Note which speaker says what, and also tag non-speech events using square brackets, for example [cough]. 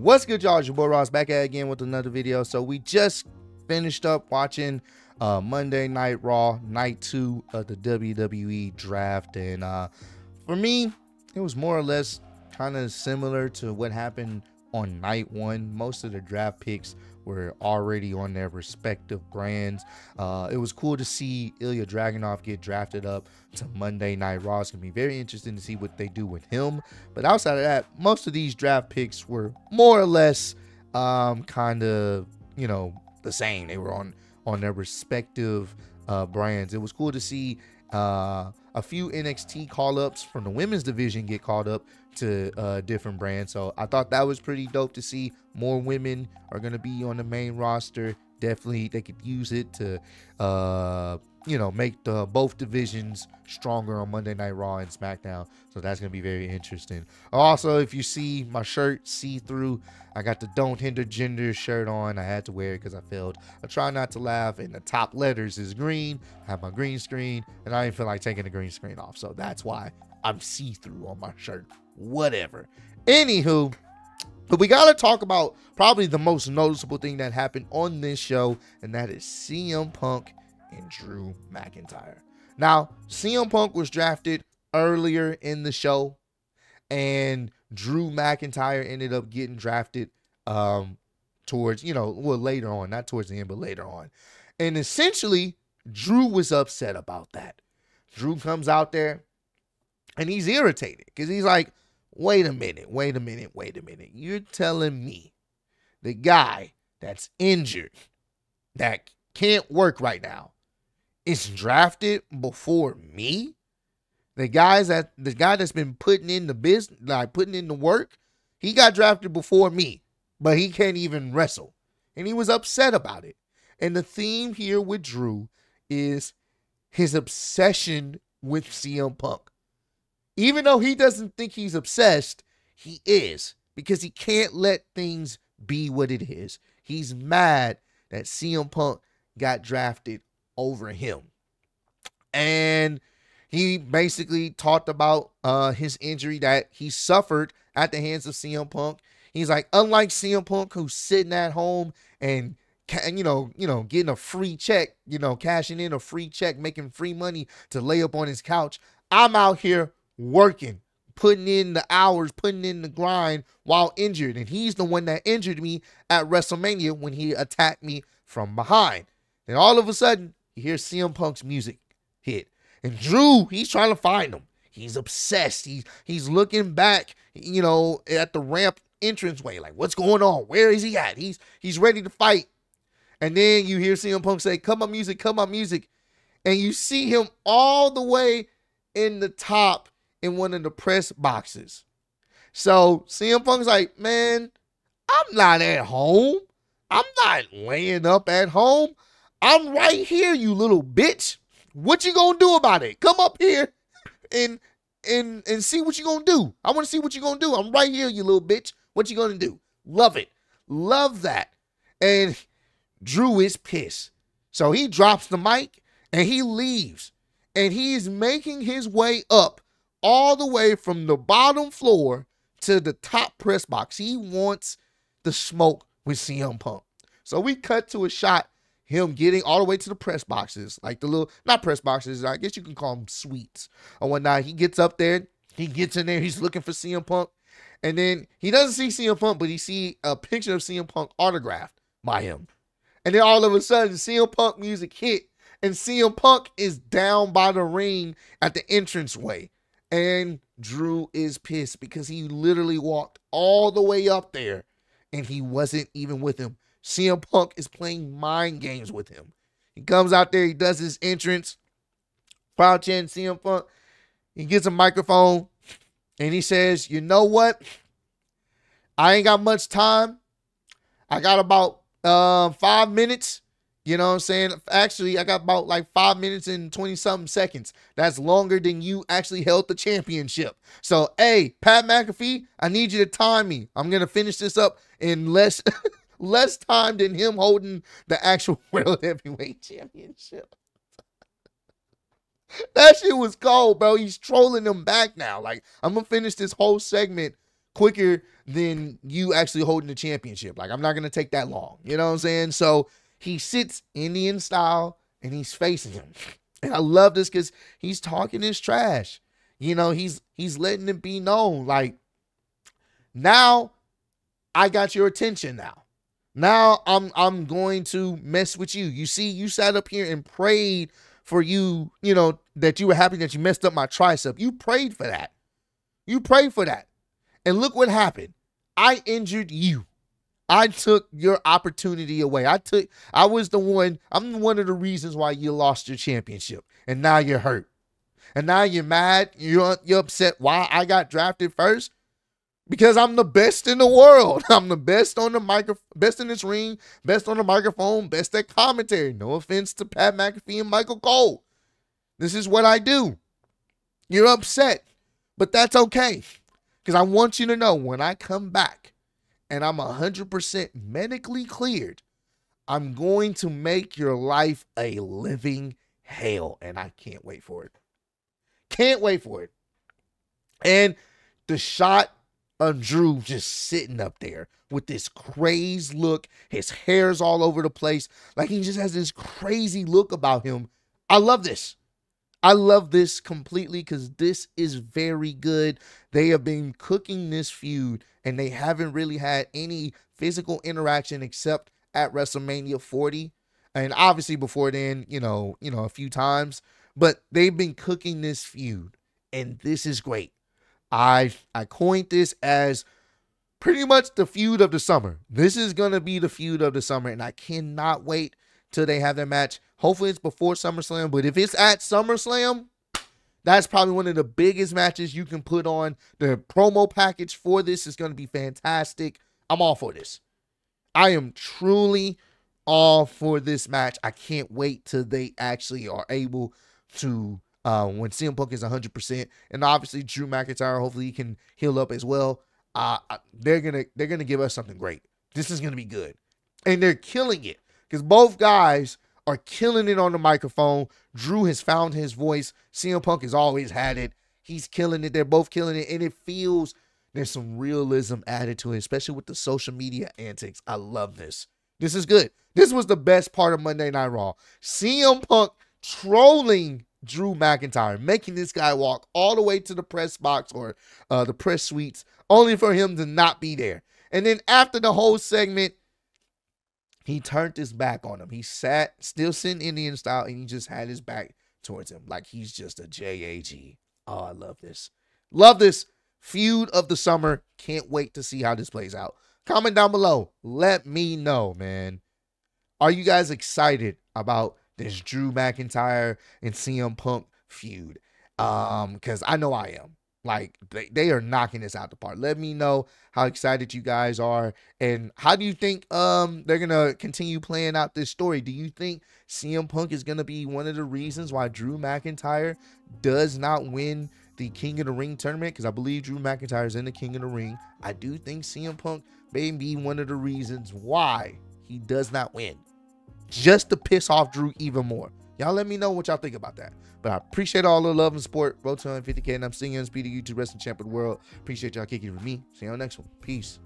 Speaker 1: What's good, y'all? Your boy Ross back at again with another video. So we just finished up watching uh, Monday Night Raw, night two of the WWE draft, and uh, for me, it was more or less kind of similar to what happened on night one. Most of the draft picks were already on their respective brands. Uh, it was cool to see Ilja Dragunov get drafted up to Monday Night Raw. It's gonna be very interesting to see what they do with him. But outside of that, most of these draft picks were more or less um, kind of you know the same. They were on on their respective uh, brands. It was cool to see uh, a few NXT call ups from the women's division get called up to uh, different brands. So I thought that was pretty dope to see. More women are going to be on the main roster. Definitely, they could use it to, uh, you know, make the both divisions stronger on Monday Night Raw and SmackDown. So that's going to be very interesting. Also, if you see my shirt see through, I got the Don't Hinder Gender shirt on. I had to wear it because I failed. I try not to laugh, and the top letters is green. I have my green screen, and I didn't feel like taking the green screen off. So that's why I'm see through on my shirt. Whatever. Anywho, but we got to talk about probably the most noticeable thing that happened on this show, and that is CM Punk and Drew McIntyre. Now, CM Punk was drafted earlier in the show, and Drew McIntyre ended up getting drafted um, towards, you know, well, later on, not towards the end, but later on. And essentially, Drew was upset about that. Drew comes out there and he's irritated because he's like, wait a minute, wait a minute, wait a minute. You're telling me the guy that's injured, that can't work right now, is drafted before me? The guys that the guy that's been putting in the business, like putting in the work, he got drafted before me, but he can't even wrestle. And he was upset about it. And the theme here with Drew is his obsession with CM Punk. Even though he doesn't think he's obsessed, he is because he can't let things be what it is. He's mad that CM Punk got drafted over him. And he basically talked about uh, his injury that he suffered at the hands of CM Punk. He's like, unlike CM Punk, who's sitting at home and you know, you know, getting a free check, you know, cashing in a free check, making free money to lay up on his couch. I'm out here working, putting in the hours, putting in the grind while injured. And he's the one that injured me at WrestleMania when he attacked me from behind. Then all of a sudden, you hear CM Punk's music hit. And Drew, he's trying to find him. He's obsessed. He's he's looking back, you know, at the ramp entranceway, like what's going on? Where is he at? He's he's ready to fight. And then you hear CM Punk say, "Come on, music, come on, music," and you see him all the way in the top in one of the press boxes. So CM Punk's like, man, I'm not at home. I'm not laying up at home. I'm right here, you little bitch. What you gonna do about it? Come up here and and and see what you gonna do. I want to see what you gonna do. I'm right here, you little bitch. What you gonna do? Love it. Love that. And Drew is pissed. So he drops the mic and he leaves. And he is making his way up all the way from the bottom floor to the top press box. He wants the smoke with CM Punk. So we cut to a shot him getting all the way to the press boxes, like the little not press boxes, I guess you can call them suites or whatnot. He gets up there, he gets in there, he's looking for CM Punk, and then he doesn't see CM Punk, but he see a picture of CM Punk autographed by him. And then all of a sudden, CM Punk music hit, and CM Punk is down by the ring at the entranceway. And Drew is pissed because he literally walked all the way up there and he wasn't even with him. CM Punk is playing mind games with him. He comes out there, he does his entrance. Proud Chan CM Punk. He gets a microphone and he says, You know what? I ain't got much time. I got about uh, five minutes you know what I'm saying? Actually, I got about like five minutes and 20 something seconds. That's longer than you actually held the championship. So, hey, Pat McAfee, I need you to time me. I'm going to finish this up in less [laughs] less time than him holding the actual [laughs] World Heavyweight Championship. [laughs] that shit was cold, bro. He's trolling them back now. Like, I'm to finish this whole segment quicker than you actually holding the championship. Like I'm not gonna take that long. You know what I'm saying? So he sits Indian style and he's facing him. And I love this because he's talking his trash. You know, he's he's letting it be known. Like now I got your attention now. Now I'm I'm going to mess with you. You see, you sat up here and prayed for you, you know, that you were happy that you messed up my tricep. You prayed for that. You prayed for that. And look what happened. I injured you. I took your opportunity away. I took I was the one, I'm one of the reasons why you lost your championship. And now you're hurt. And now you're mad. You're you're upset why I got drafted first because I'm the best in the world. [laughs] I'm the best on the micro, best in this ring, best on the microphone, best at commentary. No offense to Pat McAfee and Michael Cole. This is what I do. You're upset, but that's okay. Because I want you to know when I come back and I'm 100% medically cleared, I'm going to make your life a living hell. And I can't wait for it. Can't wait for it. And the shot of Drew just sitting up there with this crazed look. His hair's all over the place. Like he just has this crazy look about him. I love this. I love this completely because this is very good. They have been cooking this feud and they haven't really had any physical interaction except at WrestleMania 40. And obviously before then, you know, you know, a few times. But they've been cooking this feud. And this is great. I I coined this as pretty much the feud of the summer. This is gonna be the feud of the summer, and I cannot wait till they have their match. Hopefully, it's before SummerSlam, but if it's at SummerSlam, that's probably one of the biggest matches you can put on. The promo package for this is gonna be fantastic. I'm all for this. I am truly all for this match. I can't wait till they actually are able to uh, when CM Punk is 100%. And obviously Drew McIntyre, hopefully he can heal up as well. Uh, they're gonna they're gonna give us something great. This is gonna be good, and they're killing it because both guys are killing it on the microphone. Drew has found his voice. CM Punk has always had it. He's killing it. They're both killing it, and it feels there's some realism added to it, especially with the social media antics. I love this. This is good. This was the best part of Monday Night Raw. CM Punk trolling Drew McIntyre, making this guy walk all the way to the press box or uh, the press suites, only for him to not be there. And then after the whole segment, he turned his back on him. He sat, still sitting Indian style, and he just had his back towards him like he's just a JAG. Oh, I love this. Love this feud of the summer. Can't wait to see how this plays out. Comment down below. Let me know, man. Are you guys excited about this Drew McIntyre and CM Punk feud. Um, because I know I am. Like they, they are knocking this out the park. Let me know how excited you guys are and how do you think um they're gonna continue playing out this story? Do you think CM Punk is gonna be one of the reasons why Drew McIntyre does not win the King of the Ring tournament? Because I believe Drew McIntyre is in the King of the Ring. I do think CM Punk may be one of the reasons why he does not win just to piss off Drew even more. Y'all let me know what y'all think about that. But I appreciate all the love and support. Road to 50K, and I'm seeing you on Speedy YouTube Wrestling Champion World. Appreciate y'all kicking with me. See y'all next one. Peace.